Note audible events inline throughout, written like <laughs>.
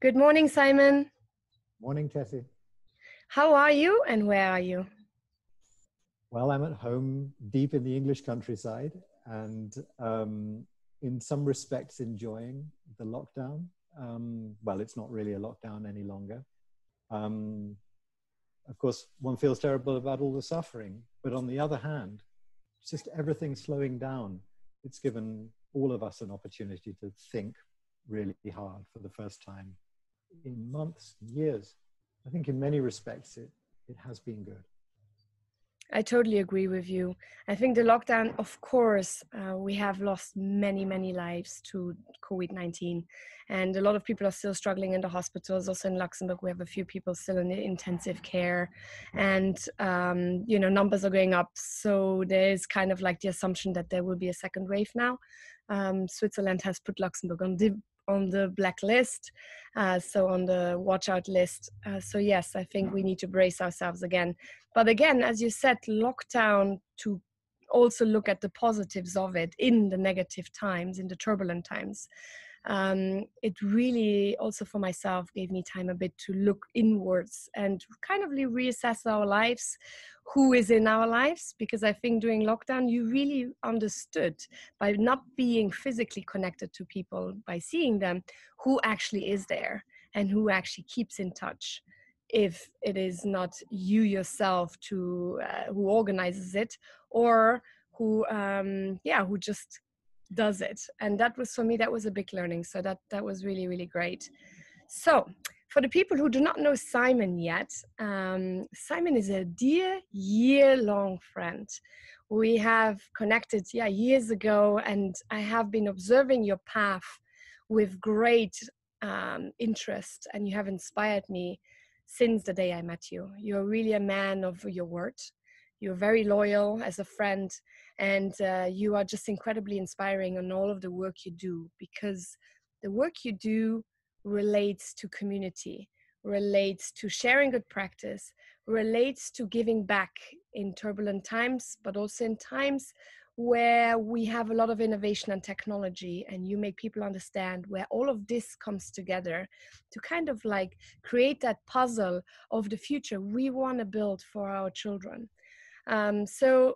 Good morning, Simon. Morning, Tessy. How are you and where are you? Well, I'm at home deep in the English countryside and um, in some respects enjoying the lockdown. Um, well, it's not really a lockdown any longer. Um, of course, one feels terrible about all the suffering, but on the other hand, just everything slowing down. It's given all of us an opportunity to think really hard for the first time in months, years. I think in many respects it, it has been good. I totally agree with you. I think the lockdown, of course, uh, we have lost many, many lives to COVID 19. And a lot of people are still struggling in the hospitals. Also in Luxembourg, we have a few people still in intensive care. And, um, you know, numbers are going up. So there's kind of like the assumption that there will be a second wave now. Um, Switzerland has put Luxembourg on the on the blacklist, uh, so on the watch out list. Uh, so yes, I think we need to brace ourselves again. But again, as you said, lockdown to also look at the positives of it in the negative times, in the turbulent times um, it really also for myself gave me time a bit to look inwards and kind of reassess our lives who is in our lives because i think during lockdown you really understood by not being physically connected to people by seeing them who actually is there and who actually keeps in touch if it is not you yourself to uh, who organizes it or who um yeah who just does it. And that was for me that was a big learning. So that that was really really great. So for the people who do not know simon yet um, simon is a dear year long friend. We have connected yeah years ago and i have been observing your path with great um, interest and you have inspired me since the day i met you. You're really a man of your word you're very loyal as a friend and uh, you are just incredibly inspiring on all of the work you do because the work you do relates to community relates to sharing good practice relates to giving back in turbulent times but also in times where we have a lot of innovation and technology and you make people understand where all of this comes together to kind of like create that puzzle of the future we want to build for our children um, so,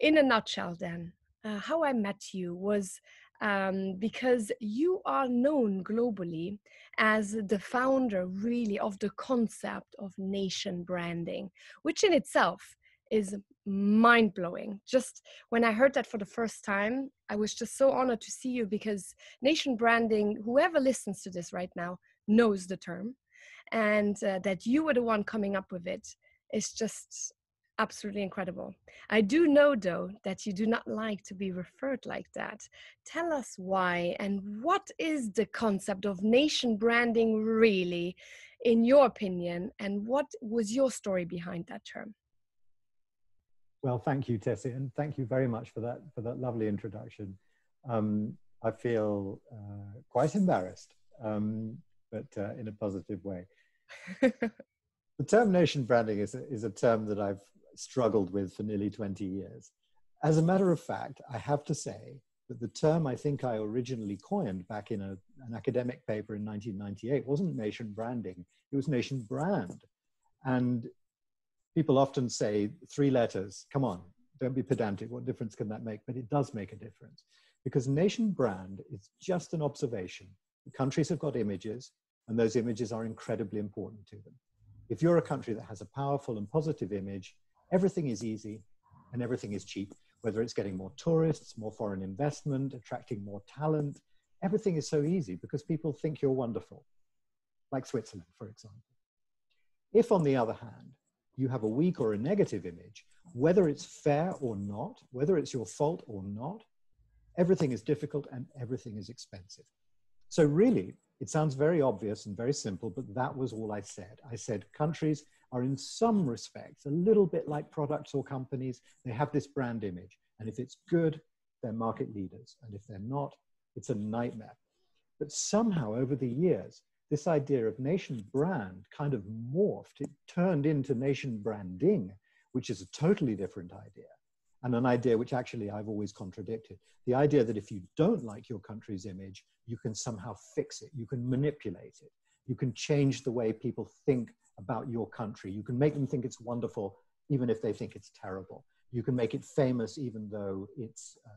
in a nutshell, then, uh, how I met you was um, because you are known globally as the founder, really, of the concept of nation branding, which in itself is mind blowing. Just when I heard that for the first time, I was just so honored to see you because nation branding, whoever listens to this right now, knows the term. And uh, that you were the one coming up with it is just absolutely incredible. I do know, though, that you do not like to be referred like that. Tell us why and what is the concept of nation branding really, in your opinion, and what was your story behind that term? Well, thank you, Tessy, and thank you very much for that for that lovely introduction. Um, I feel uh, quite embarrassed, um, but uh, in a positive way. <laughs> the term nation branding is a, is a term that I've struggled with for nearly 20 years. As a matter of fact, I have to say that the term I think I originally coined back in a, an academic paper in 1998 wasn't nation branding, it was nation brand. And people often say three letters, come on, don't be pedantic, what difference can that make? But it does make a difference because nation brand is just an observation. Countries have got images, and those images are incredibly important to them. If you're a country that has a powerful and positive image, everything is easy and everything is cheap, whether it's getting more tourists, more foreign investment, attracting more talent. Everything is so easy because people think you're wonderful, like Switzerland, for example. If, on the other hand, you have a weak or a negative image, whether it's fair or not, whether it's your fault or not, everything is difficult and everything is expensive. So, really, it sounds very obvious and very simple, but that was all I said. I said countries are in some respects a little bit like products or companies. They have this brand image. And if it's good, they're market leaders. And if they're not, it's a nightmare. But somehow over the years, this idea of nation brand kind of morphed. It turned into nation branding, which is a totally different idea. And an idea which actually I've always contradicted. The idea that if you don't like your country's image, you can somehow fix it, you can manipulate it. You can change the way people think about your country. You can make them think it's wonderful, even if they think it's terrible. You can make it famous, even though it's uh,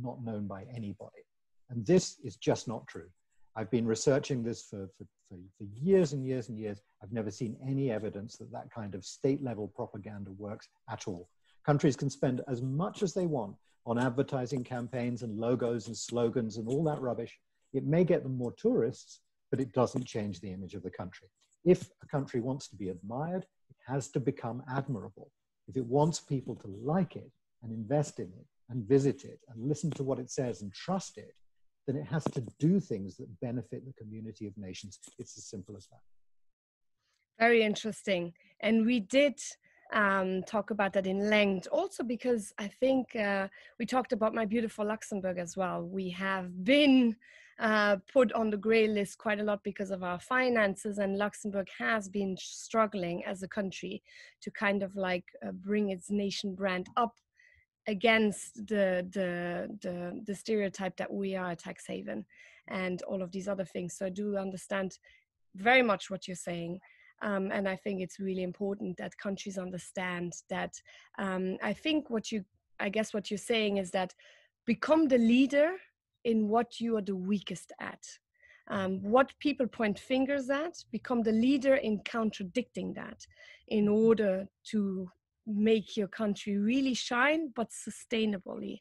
not known by anybody. And this is just not true. I've been researching this for, for, for, for, years and years and years. I've never seen any evidence that that kind of state level propaganda works at all. Countries can spend as much as they want on advertising campaigns and logos and slogans and all that rubbish. It may get them more tourists, but it doesn't change the image of the country. If a country wants to be admired, it has to become admirable. If it wants people to like it and invest in it and visit it and listen to what it says and trust it, then it has to do things that benefit the community of nations. It's as simple as that. Very interesting. And we did um, talk about that in length, also because I think uh, we talked about my beautiful Luxembourg as well. We have been uh, put on the grey list quite a lot because of our finances, and Luxembourg has been struggling as a country to kind of like uh, bring its nation brand up against the, the the the stereotype that we are a tax haven and all of these other things. So I do understand very much what you're saying. Um, and I think it's really important that countries understand that. Um, I think what you, I guess, what you're saying is that become the leader in what you are the weakest at. Um, what people point fingers at, become the leader in contradicting that in order to make your country really shine, but sustainably,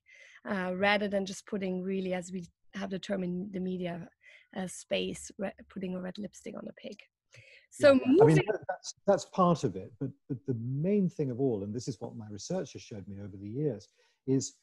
uh, rather than just putting really, as we have the term in the media uh, space, putting a red lipstick on a pig. So yeah. moving- I mean, that's, that's part of it, but, but the main thing of all, and this is what my research has showed me over the years, is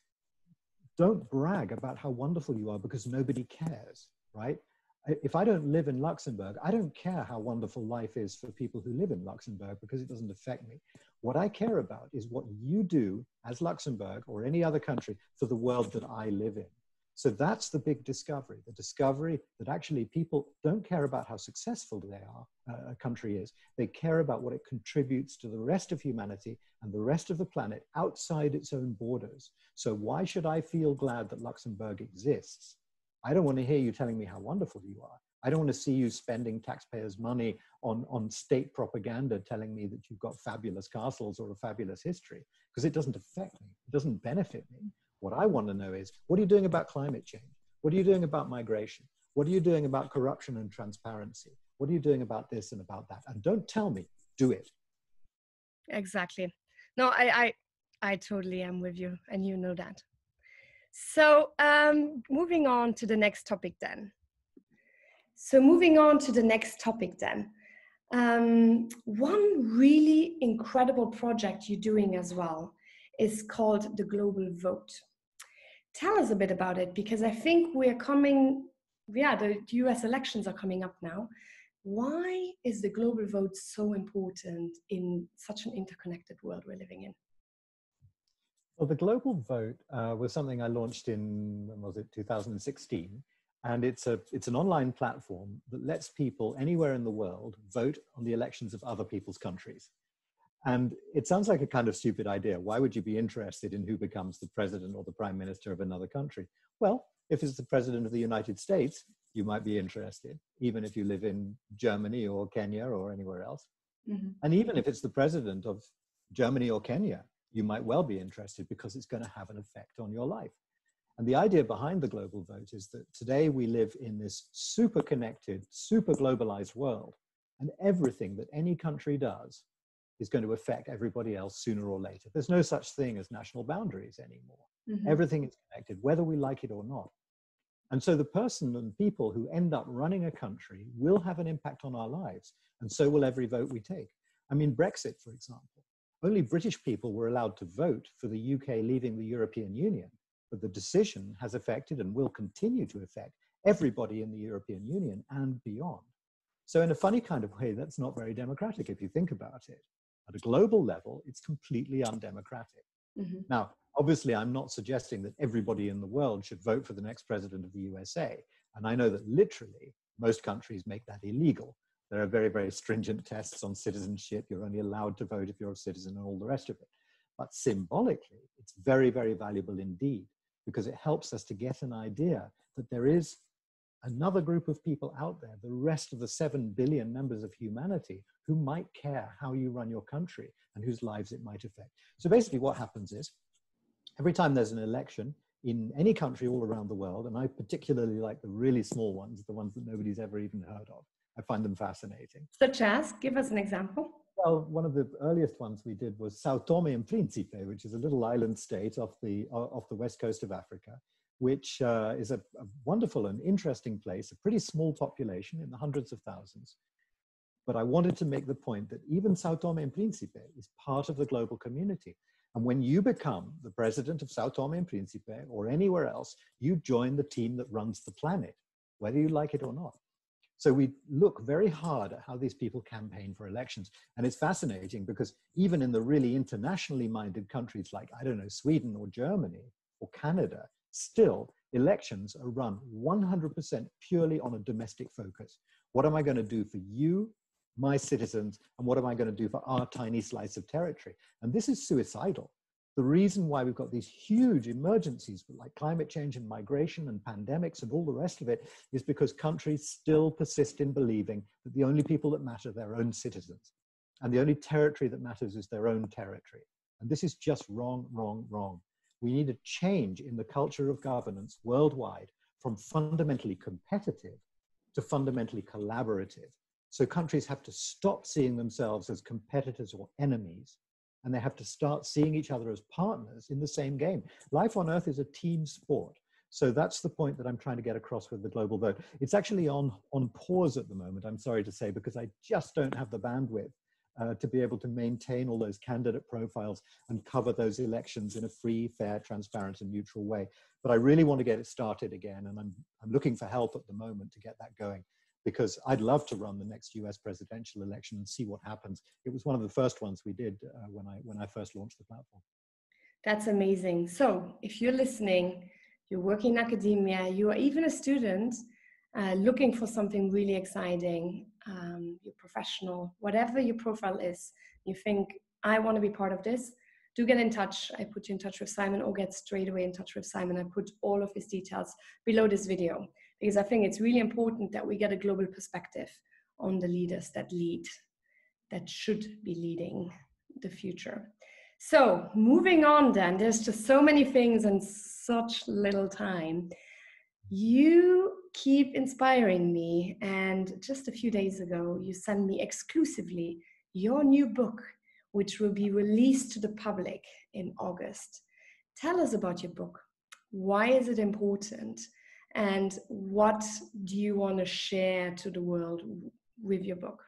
don't brag about how wonderful you are because nobody cares, right? If I don't live in Luxembourg, I don't care how wonderful life is for people who live in Luxembourg because it doesn't affect me. What I care about is what you do as Luxembourg or any other country for the world that I live in. So that's the big discovery the discovery that actually people don't care about how successful they are, uh, a country is. They care about what it contributes to the rest of humanity and the rest of the planet outside its own borders. So, why should I feel glad that Luxembourg exists? I don't want to hear you telling me how wonderful you are. I don't want to see you spending taxpayers' money on, on state propaganda telling me that you've got fabulous castles or a fabulous history, because it doesn't affect me. It doesn't benefit me. What I want to know is what are you doing about climate change? What are you doing about migration? What are you doing about corruption and transparency? What are you doing about this and about that? And don't tell me, do it. Exactly. No, I, I, I totally am with you, and you know that. So, um, moving on to the next topic then. So, moving on to the next topic then. Um, one really incredible project you're doing as well is called the Global Vote tell us a bit about it because I think we're coming, yeah, the US elections are coming up now. Why is the global vote so important in such an interconnected world we're living in? Well, the global vote uh, was something I launched in, was it, 2016. And it's, a, it's an online platform that lets people anywhere in the world vote on the elections of other people's countries. And it sounds like a kind of stupid idea. Why would you be interested in who becomes the president or the prime minister of another country? Well, if it's the president of the United States, you might be interested, even if you live in Germany or Kenya or anywhere else. Mm-hmm. And even if it's the president of Germany or Kenya, you might well be interested because it's going to have an effect on your life. And the idea behind the global vote is that today we live in this super connected, super globalized world. And everything that any country does is going to affect everybody else sooner or later. There's no such thing as national boundaries anymore. Mm-hmm. Everything is connected, whether we like it or not. And so the person and people who end up running a country will have an impact on our lives, and so will every vote we take. I mean, Brexit, for example. Only British people were allowed to vote for the UK leaving the European Union, but the decision has affected and will continue to affect everybody in the European Union and beyond. So, in a funny kind of way, that's not very democratic if you think about it. At a global level, it's completely undemocratic. Mm-hmm. Now, obviously, I'm not suggesting that everybody in the world should vote for the next president of the USA. And I know that literally most countries make that illegal. There are very, very stringent tests on citizenship. You're only allowed to vote if you're a citizen and all the rest of it. But symbolically, it's very, very valuable indeed because it helps us to get an idea that there is another group of people out there, the rest of the 7 billion members of humanity, who might care how you run your country and whose lives it might affect. So basically, what happens is every time there's an election in any country all around the world, and I particularly like the really small ones, the ones that nobody's ever even heard of, I find them fascinating. Such as, give us an example. Well, one of the earliest ones we did was Sao Tome and Principe, which is a little island state off the, off the west coast of Africa which uh, is a, a, wonderful and interesting place, a pretty small population in the hundreds of thousands. But I wanted to make the point that even Sao Tome and Principe is part of the global community. And when you become the president of Sao Tome and Principe or anywhere else, you join the team that runs the planet, whether you like it or not. So we look very hard at how these people campaign for elections. And it's fascinating because even in the really internationally minded countries like, I don't know, Sweden or Germany or Canada, Still, elections are run 100% purely on a domestic focus. What am I going to do for you, my citizens, and what am I going to do for our tiny slice of territory? And this is suicidal. The reason why we've got these huge emergencies like climate change and migration and pandemics and all the rest of it is because countries still persist in believing that the only people that matter are their own citizens. And the only territory that matters is their own territory. And this is just wrong, wrong, wrong we need a change in the culture of governance worldwide from fundamentally competitive to fundamentally collaborative. So countries have to stop seeing themselves as competitors or enemies, and they have to start seeing each other as partners in the same game. Life on Earth is a team sport. So that's the point that I'm trying to get across with the global vote. It's actually on, on pause at the moment, I'm sorry to say, because I just don't have the bandwidth uh, to be able to maintain all those candidate profiles and cover those elections in a free, fair, transparent, and neutral way. But I really want to get it started again, and I'm, I'm looking for help at the moment to get that going because I'd love to run the next US presidential election and see what happens. It was one of the first ones we did uh, when, I, when I first launched the platform. That's amazing. So if you're listening, you're working in academia, you are even a student, uh, looking for something really exciting, um, you're professional, whatever your profile is, you think, I want to be part of this, do get in touch. I put you in touch with Simon or get straight away in touch with Simon. I put all of his details below this video because I think it's really important that we get a global perspective on the leaders that lead, that should be leading the future. So, moving on, then, there's just so many things and such little time. You keep inspiring me. And just a few days ago, you sent me exclusively your new book, which will be released to the public in August. Tell us about your book. Why is it important? And what do you want to share to the world with your book?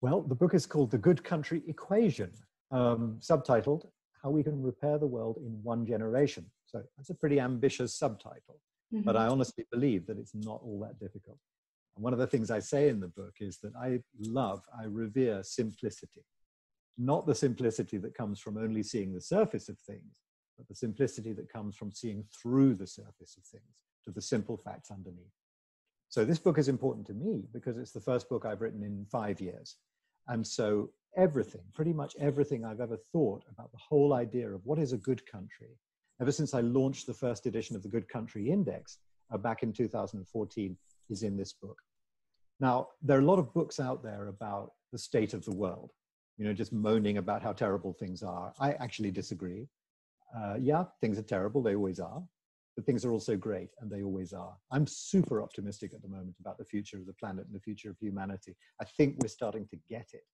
Well, the book is called The Good Country Equation, um, subtitled How We Can Repair the World in One Generation. So that's a pretty ambitious subtitle. Mm-hmm. But I honestly believe that it's not all that difficult. And one of the things I say in the book is that I love, I revere simplicity. Not the simplicity that comes from only seeing the surface of things, but the simplicity that comes from seeing through the surface of things to the simple facts underneath. So this book is important to me because it's the first book I've written in five years. And so everything, pretty much everything I've ever thought about the whole idea of what is a good country, ever since I launched the first edition of the Good Country Index uh, back in 2014, is in this book. Now, there are a lot of books out there about the state of the world, you know, just moaning about how terrible things are. I actually disagree. Uh, yeah, things are terrible, they always are, but things are also great, and they always are. I'm super optimistic at the moment about the future of the planet and the future of humanity. I think we're starting to get it.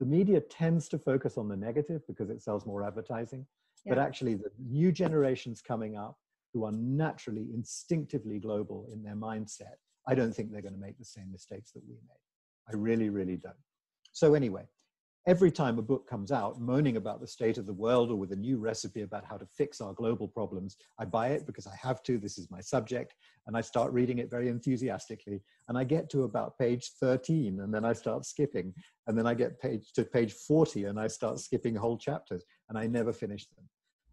The media tends to focus on the negative because it sells more advertising, but actually the new generations coming up who are naturally instinctively global in their mindset i don't think they're going to make the same mistakes that we made i really really don't so anyway every time a book comes out moaning about the state of the world or with a new recipe about how to fix our global problems, I buy it because I have to. This is my subject. And I start reading it very enthusiastically. And I get to about page 13 and then I start skipping. And then I get page to page 40 and I start skipping whole chapters and I never finish them.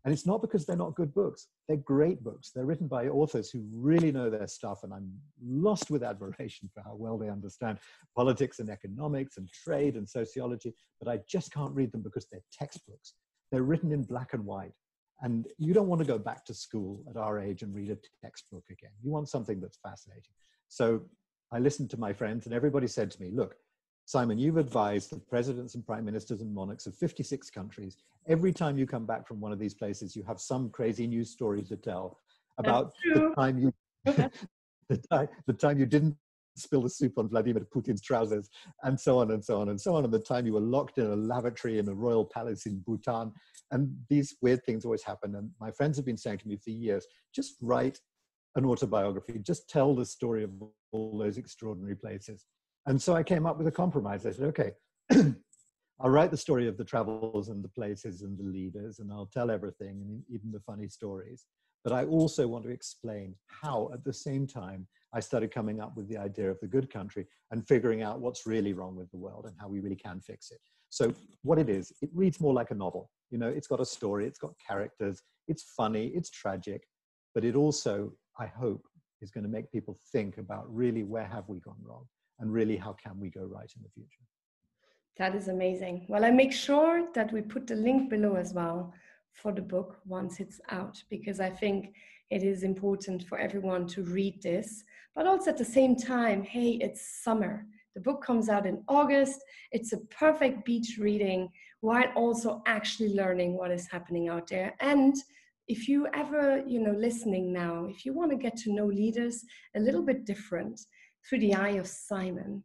And it's not because they're not good books. They're great books. They're written by authors who really know their stuff. And I'm lost with admiration for how well they understand politics and economics and trade and sociology. But I just can't read them because they're textbooks. They're written in black and white. And you don't want to go back to school at our age and read a textbook again. You want something that's fascinating. So I listened to my friends, and everybody said to me, Look, Simon, you've advised the presidents and prime ministers and monarchs of 56 countries. Every time you come back from one of these places, you have some crazy news story to tell about the time you <laughs> the, time, the time you didn't spill the soup on Vladimir Putin's trousers, and so on and so on and so on, and the time you were locked in a lavatory in a royal palace in Bhutan. And these weird things always happen. And my friends have been saying to me for years, just write an autobiography, just tell the story of all those extraordinary places. And so I came up with a compromise. I said, okay, <clears throat> I'll write the story of the travels and the places and the leaders, and I'll tell everything and even the funny stories. But I also want to explain how, at the same time, I started coming up with the idea of the good country and figuring out what's really wrong with the world and how we really can fix it. So, what it is, it reads more like a novel. You know, it's got a story, it's got characters, it's funny, it's tragic, but it also, I hope, is going to make people think about really where have we gone wrong and really how can we go right in the future. That is amazing. Well, I make sure that we put the link below as well for the book once it's out because I think it is important for everyone to read this. But also at the same time, hey, it's summer. The book comes out in August. It's a perfect beach reading while also actually learning what is happening out there. And if you ever, you know, listening now, if you want to get to know leaders a little bit different through the eye of Simon,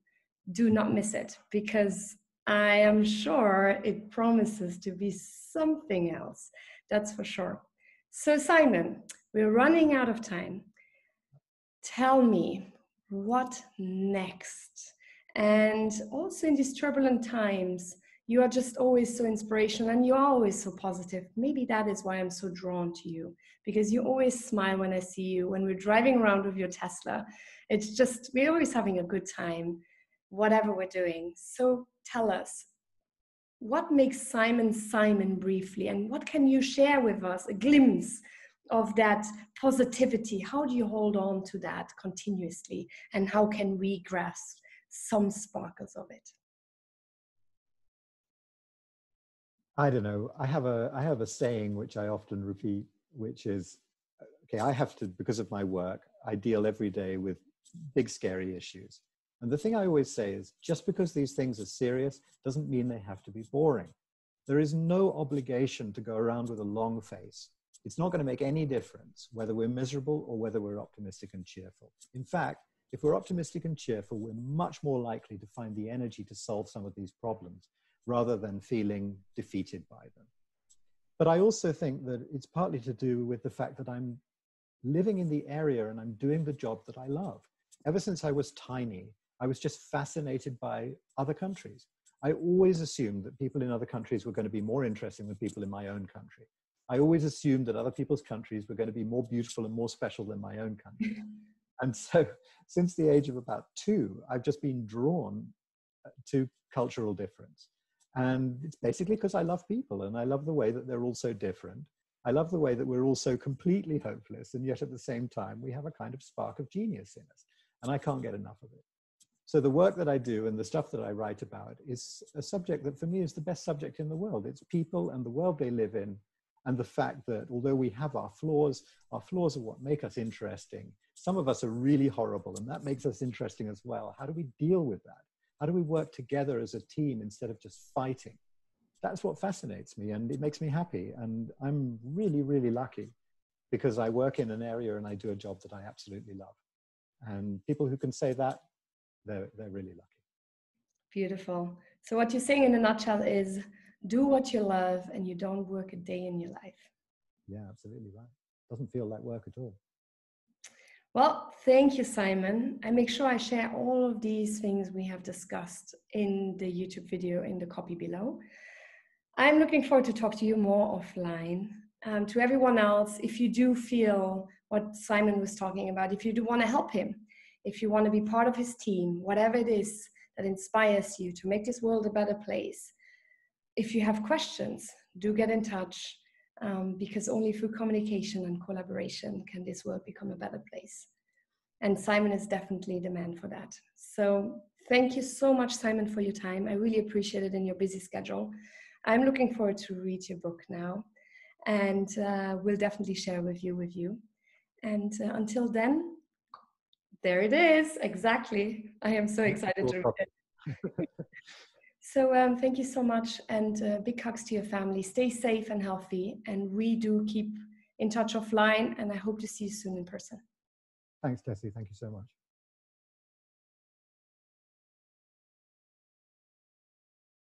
do not miss it because I am sure it promises to be something else. That's for sure. So, Simon, we're running out of time. Tell me what next? And also in these turbulent times, you are just always so inspirational and you're always so positive. Maybe that is why I'm so drawn to you because you always smile when I see you. When we're driving around with your Tesla, it's just, we're always having a good time, whatever we're doing. So tell us, what makes Simon Simon briefly, and what can you share with us? A glimpse of that positivity. How do you hold on to that continuously, and how can we grasp some sparkles of it? I don't know. I have a I have a saying which I often repeat, which is, okay, I have to because of my work. I deal every day with big scary issues, and the thing I always say is just because these things are serious doesn't mean they have to be boring. There is no obligation to go around with a long face. It's not going to make any difference whether we're miserable or whether we're optimistic and cheerful. In fact, if we're optimistic and cheerful, we're much more likely to find the energy to solve some of these problems rather than feeling defeated by them. But I also think that it's partly to do with the fact that I'm living in the area and I'm doing the job that I love. Ever since I was tiny, I was just fascinated by other countries. I always assumed that people in other countries were going to be more interesting than people in my own country. I always assumed that other people's countries were going to be more beautiful and more special than my own country. <laughs> and so, since the age of about two, I've just been drawn uh, to cultural difference. And it's basically because I love people and I love the way that they're all so different. I love the way that we're all so completely hopeless, and yet at the same time, we have a kind of spark of genius in us. And I can't get enough of it. So the work that I do and the stuff that I write about is a subject that for me is the best subject in the world. It's people and the world they live in and the fact that although we have our flaws, our flaws are what make us interesting. Some of us are really horrible and that makes us interesting as well. How do we deal with that? How do we work together as a team instead of just fighting? That's what fascinates me and it makes me happy. And I'm really, really lucky because I work in an area and I do a job that I absolutely love. And people who can say that they're, they're really lucky. Beautiful. So, what you're saying in a nutshell is do what you love and you don't work a day in your life. Yeah, absolutely right. Doesn't feel like work at all. Well, thank you, Simon. I make sure I share all of these things we have discussed in the YouTube video in the copy below. I'm looking forward to talk to you more offline. Um, to everyone else, if you do feel what Simon was talking about, if you do want to help him, if you want to be part of his team, whatever it is that inspires you to make this world a better place, if you have questions, do get in touch um, because only through communication and collaboration can this world become a better place. And Simon is definitely the man for that. So thank you so much, Simon, for your time. I really appreciate it in your busy schedule. I'm looking forward to read your book now. and uh, we'll definitely share with you with you. And uh, until then, there it is. Exactly. I am so excited to read it. <laughs> so um, thank you so much, and uh, big hugs to your family. Stay safe and healthy, and we do keep in touch offline. And I hope to see you soon in person. Thanks, Tessy. Thank you so much.